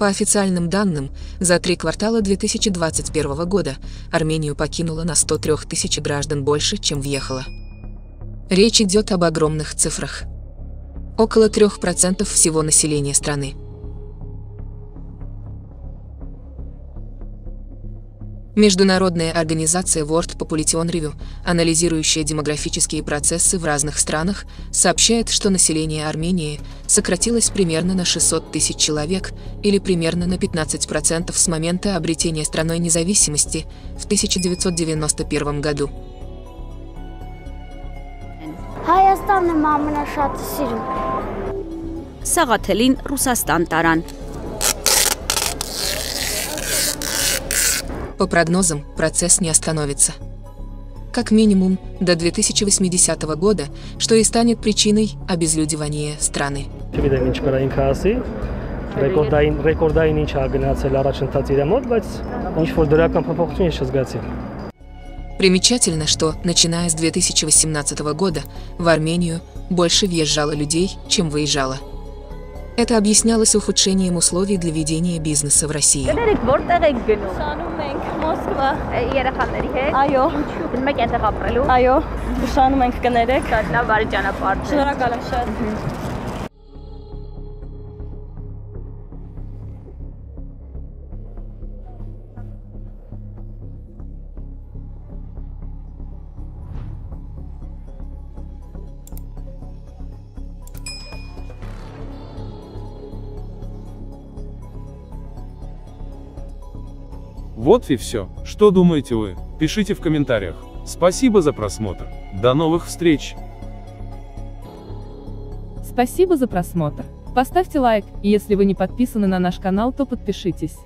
По официальным данным, за три квартала 2021 года Армению покинуло на 103 тысяч граждан больше, чем въехало. Речь идет об огромных цифрах. Около 3% всего населения страны. Международная организация World Population Review, анализирующая демографические процессы в разных странах, сообщает, что население Армении сократилось примерно на 600 тысяч человек или примерно на 15% с момента обретения страной независимости в 1991 году. Հայաստանն եմ ամենաշատը սիրում։ Սաղաթելին Ռուսաստան տարան։ По прогнозам, процесс не остановится. Как минимум до 2080 года, что и станет причиной обезлюдевания страны. Չգիտեմ ինչ կրա ինքը ասի, ռեկորդային ռեկորդային ինչ ա գնացել առաջընթաց իր մոտ, բայց ինչ որ դրական փոփոխություն ես չզգացի։ Примечательно, что, начиная с 2018 года, в Армению больше въезжало людей, чем выезжало. это объяснялось ухудшением условий для ведения бизнеса в России. Вот и все. Что думаете вы? Пишите в комментариях. Спасибо за просмотр. До новых встреч! Спасибо за просмотр. Поставьте лайк, и если вы не подписаны на наш канал, то подпишитесь.